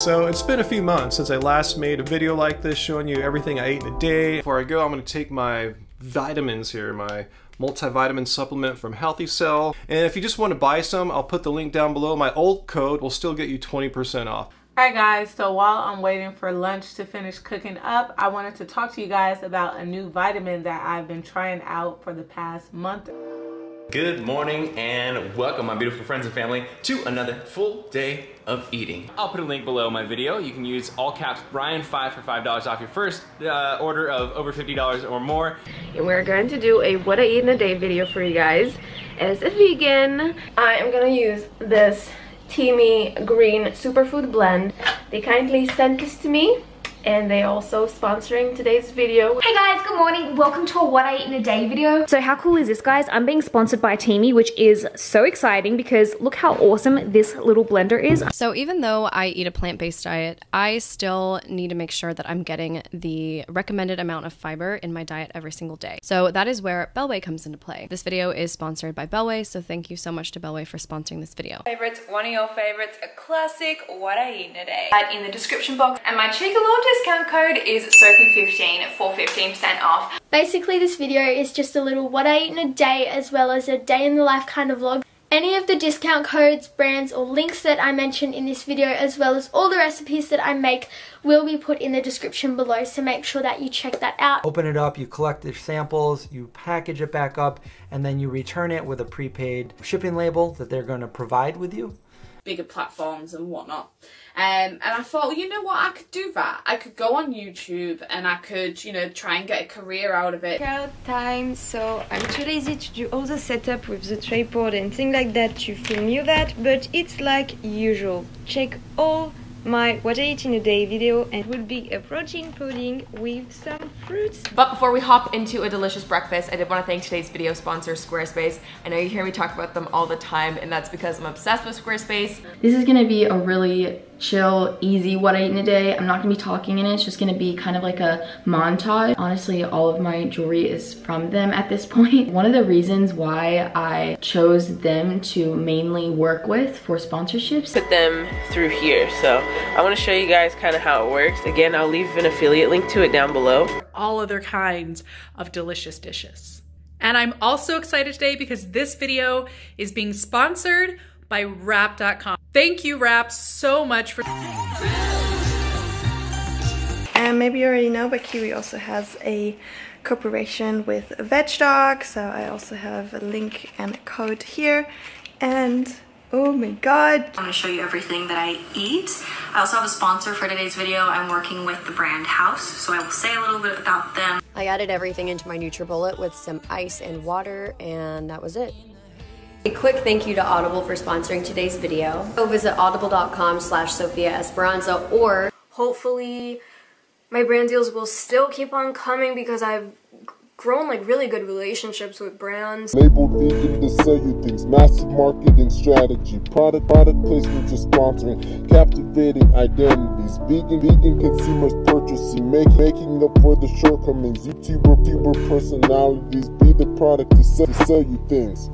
So it's been a few months since I last made a video like this showing you everything I ate in a day. Before I go, I'm going to take my vitamins here, my multivitamin supplement from Healthy Cell. And if you just want to buy some, I'll put the link down below. My old code will still get you 20% off. Hi guys, so while I'm waiting for lunch to finish cooking up, I wanted to talk to you guys about a new vitamin that I've been trying out for the past month. Good morning and welcome my beautiful friends and family to another full day of eating. I'll put a link below my video. You can use all caps Brian5 for $5 off your first uh, order of over $50 or more. And we're going to do a what I eat in a day video for you guys. As a vegan, I am gonna use this Teami Green Superfood Blend. They kindly sent this to me and they're also sponsoring today's video. Hey guys, good morning. Welcome to a what I eat in a day video. So how cool is this guys? I'm being sponsored by Teami, which is so exciting because look how awesome this little blender is. So even though I eat a plant-based diet, I still need to make sure that I'm getting the recommended amount of fiber in my diet every single day. So that is where Bellway comes into play. This video is sponsored by Bellway, so thank you so much to Bellway for sponsoring this video. Favorites, one of your favorites, a classic what I eat in a day. Add in the description box and my cheeky little discount code is Sophie15 for 15% off. Basically this video is just a little what I eat in a day as well as a day in the life kind of vlog. Any of the discount codes, brands or links that I mention in this video as well as all the recipes that I make will be put in the description below so make sure that you check that out. Open it up, you collect the samples, you package it back up and then you return it with a prepaid shipping label that they're going to provide with you bigger platforms and whatnot. Um, and I thought, well, you know what, I could do that. I could go on YouTube and I could, you know, try and get a career out of it. Time, so I'm too lazy to do all the setup with the tripod and things like that to film you that, but it's like usual. Check all my what I eat in a day video and will be a protein pudding with some fruits. But before we hop into a delicious breakfast, I did want to thank today's video sponsor, Squarespace. I know you hear me talk about them all the time and that's because I'm obsessed with Squarespace. This is going to be a really chill, easy what I eat in a day. I'm not gonna be talking in it. It's just gonna be kind of like a montage. Honestly, all of my jewelry is from them at this point. One of the reasons why I chose them to mainly work with for sponsorships. Put them through here. So I wanna show you guys kind of how it works. Again, I'll leave an affiliate link to it down below. All other kinds of delicious dishes. And I'm also excited today because this video is being sponsored by Wrap.com. Thank you, Wrap, so much for. And maybe you already know, but Kiwi also has a cooperation with VegDog, so I also have a link and a code here. And oh my god. I'm gonna show you everything that I eat. I also have a sponsor for today's video. I'm working with the brand House, so I will say a little bit about them. I added everything into my NutriBullet with some ice and water, and that was it. A quick thank you to Audible for sponsoring today's video. Go visit audible.com slash Sophia Esperanza or hopefully my brand deals will still keep on coming because I've grown like really good relationships with brands. Labeled vegan to sell you things, massive marketing strategy, product product placements are sponsoring, captivating identities, vegan vegan consumers purchasing, make, making up for the shortcomings, YouTuber, YouTuber personalities, be the product to sell, to sell you things.